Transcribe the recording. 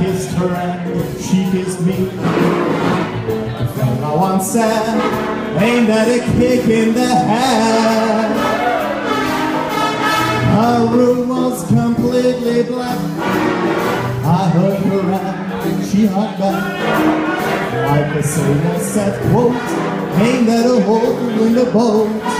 kissed her and she kissed me. The fella once said, ain't that a kick in the head? Her room was completely black. I heard her and she hugged back. Like a sailor said, quote, ain't that a hole in the boat?